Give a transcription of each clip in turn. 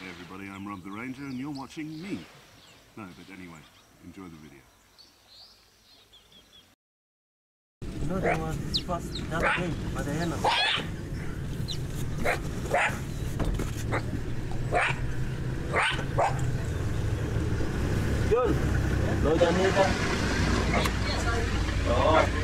Hey everybody, I'm Rob the Ranger and you're watching me. No, but anyway, enjoy the video. You know there was this first that day by the end of Yun! Load na nito. Oo.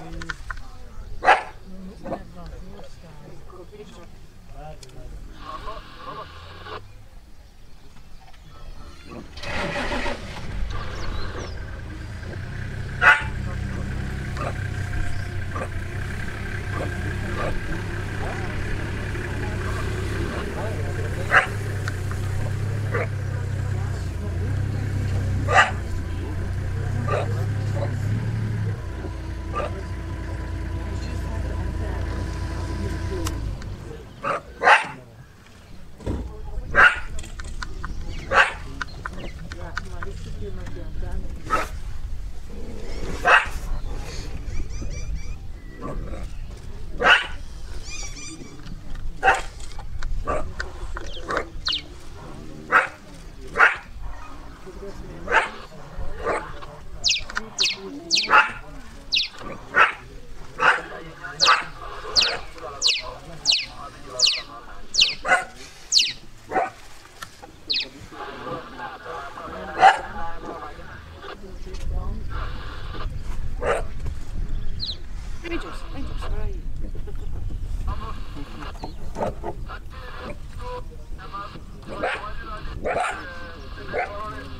Yeah. Rangers, Rangers, where are you? You.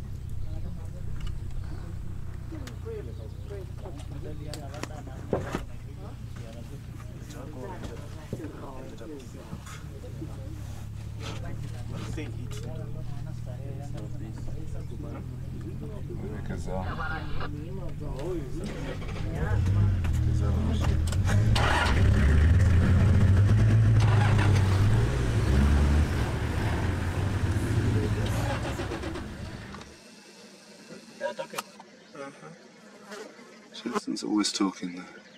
casal. Casal. Always talking there.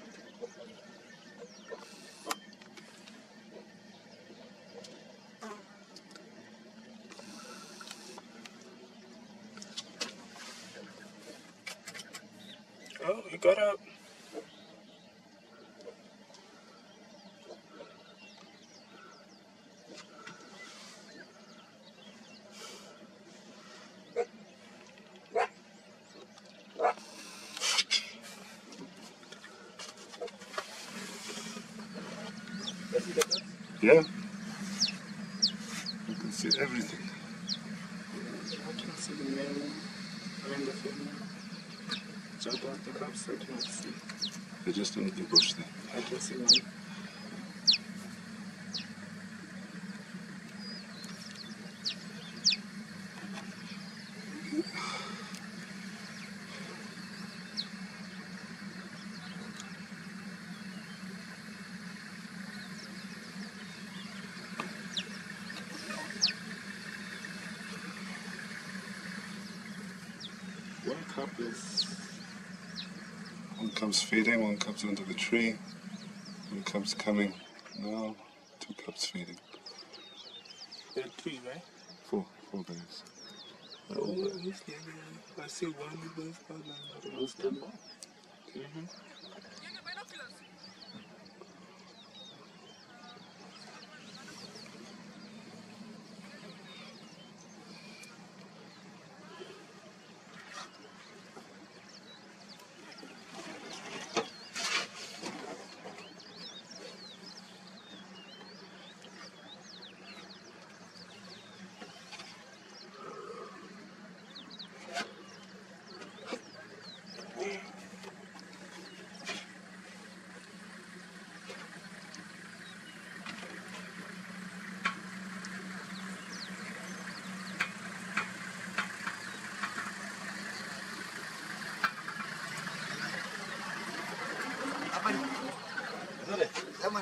Yeah? You can see everything. I can see the man and the female. Jump out the cups, I can see. They're just under the bush there. I can see one. One. One comes feeding, one comes under the tree, one comes coming. Now, two cups feeding. There are three, right? Four, four bags. Oh, he's getting I see one of those out and those two. Mm-hmm.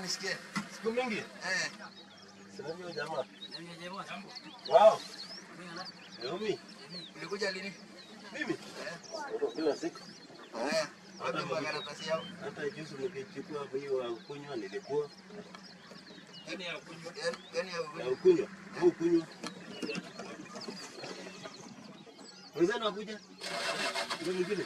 Nisikie. Siku mingi. Eh. Sinajua jamaa. Nani jamaa jambo? Wow. Naomi. Ulikuja lini? Mimi. Eh. Kila siku. Eh. Wapi makaratasi yao? Hata juzi nilichukua hapo hiyo ya kunywa nilikuwa Yaani ya kunywa. Yaani ya ya kunywa. Au kunywa. Wenzenu Abuja? Ndio mwingine.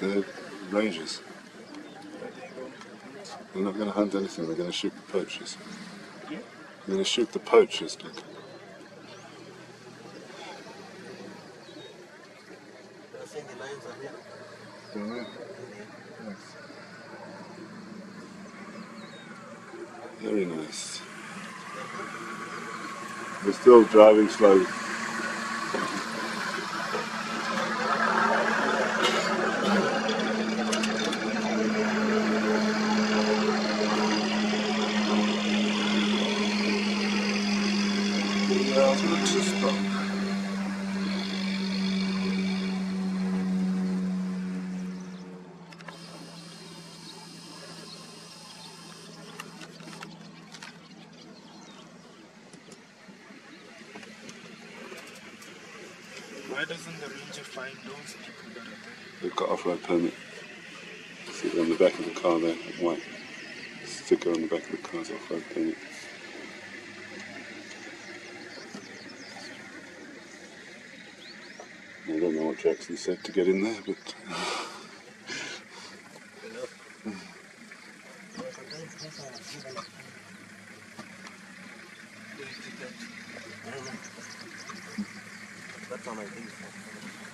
The rangers. They're not going to hunt anything, they're going to shoot the poachers. I'm gonna shoot the poachers, Nick. I think Very nice. We're still driving slowly. Off-road permit. See on the back of the car there, white sticker on the back of the car's off-road permit. I don't know what Jackson said to get in there, but That's. Jackson said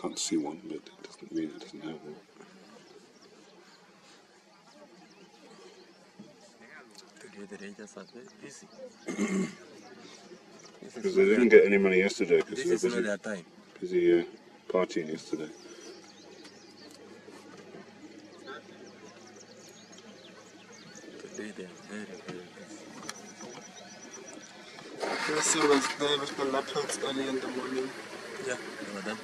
I can't see one, but it doesn't mean it doesn't have one. The Rangers are very busy. Because they didn't get any money yesterday because they were is not busy, their time. busy uh, partying yesterday. Today they are very, very busy. Yes, I was there with the leopards early in the morning. Yeah, they were done.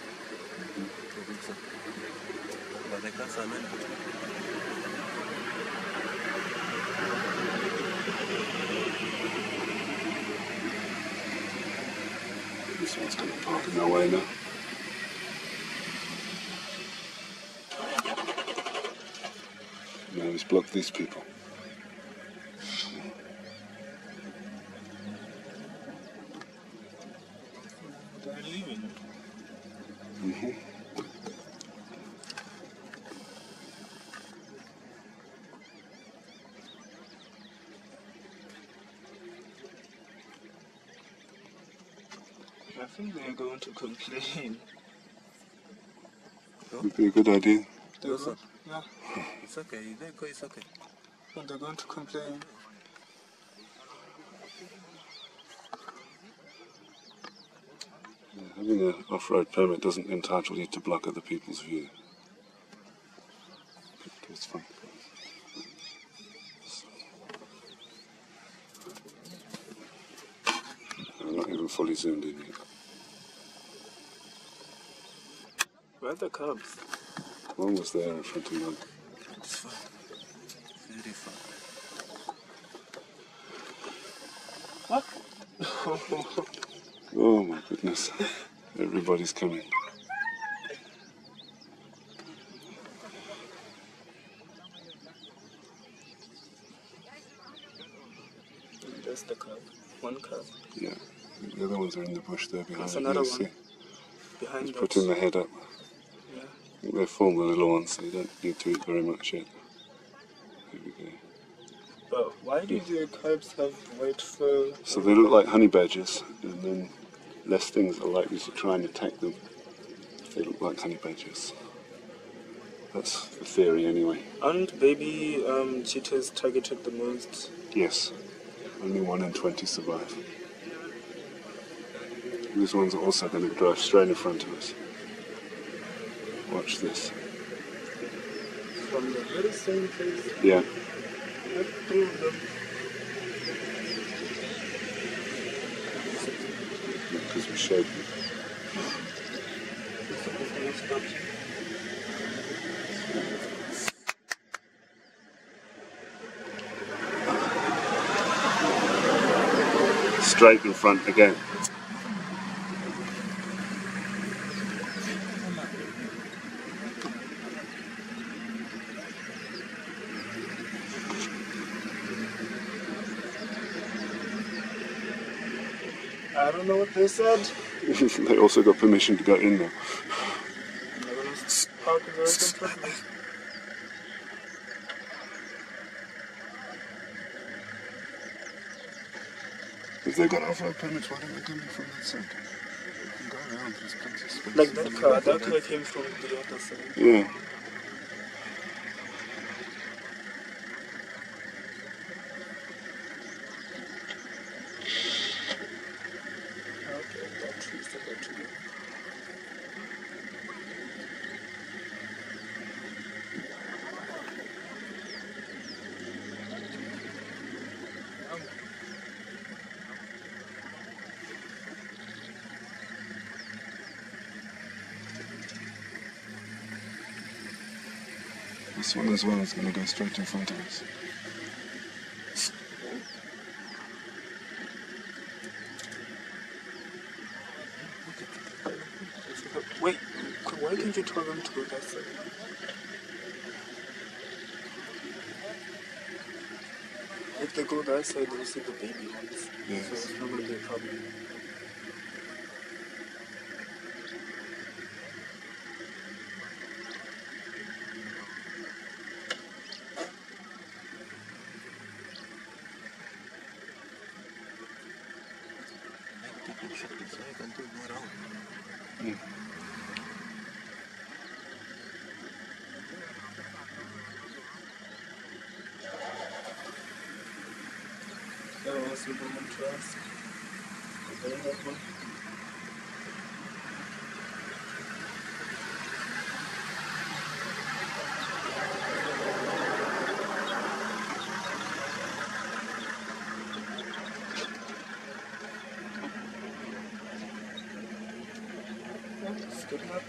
This one's to pop in their way now. Now he's block these people. I think they're going to complain. Would be a good idea. They're Those go- are- yeah, It's okay. You let go. It's okay. and they're going to complain. Yeah, having an off-road permit doesn't entitle you to block other people's view. It's fine. I'm not even fully zoomed in yet. Where are the cubs? One was there in front of mine. It's fine. Very fine. Oh my goodness. Everybody's coming. There's the cub. One cub. Yeah. The other ones are in the bush there behind. That's another you one. see. Behind He's us. putting the head up. Yeah. I think they're full, the little ones, so you don't need to eat very much yet. Here we go. But why do the cubs have white fur? So they look like honey badgers, and then less things are likely to try and attack them if they look like honey badgers. That's the theory, anyway. Aren't baby um, cheetahs targeted the most? Yes, only one in 20 survive. These ones are also going to drive straight in front of us. Watch this. From the very same place. Yeah, Not two of because we showed them. Straight in front again. I don't know what they said. they also got permission to go in there. They're gonna s- park it very comfortably. If they've got off-road permits, why don't they come in from that side? They can go around. There's plenty of space. Like that car, that car came from the other side. Yeah. Okay, that tree's the battery. This one as well is going to go straight in front of us. Wait, why can't you tell them to go that side? If they go that side, they'll see the baby ones. Yeah. So it's not gonna be a problem. I think it should be so I can do more around. That was the woman to ask. They have one. It's good enough.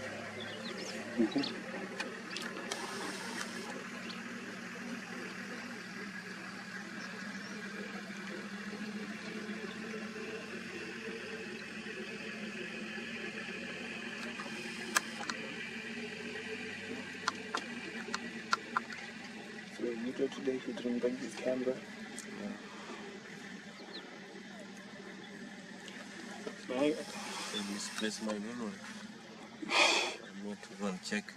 So you go today, he didn't bring his camera. Right. I misplaced my memory. I need to go and check.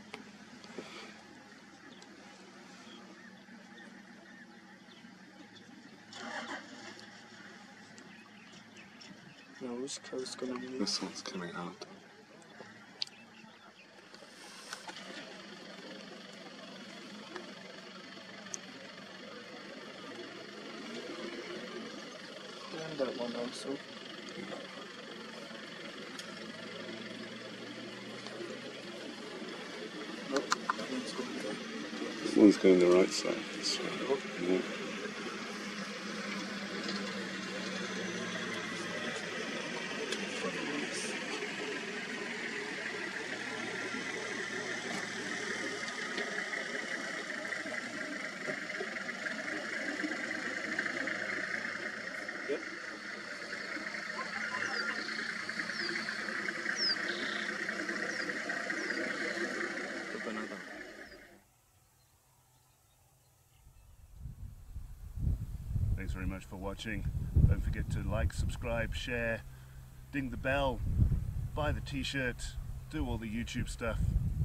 Now which car is gonna be? This one's coming out. And that one also. Nope, one's going. This one's going the right side. This. Yeah. Thanks very much for watching. Don't forget to like, subscribe, share, ding the bell, buy the t-shirt, do all the YouTube stuff.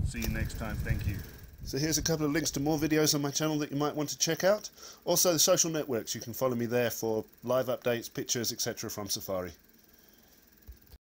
See you next time. Thank you. So here's a couple of links to more videos on my channel that you might want to check out. Also the social networks, you can follow me there for live updates, pictures, etc. from Safari.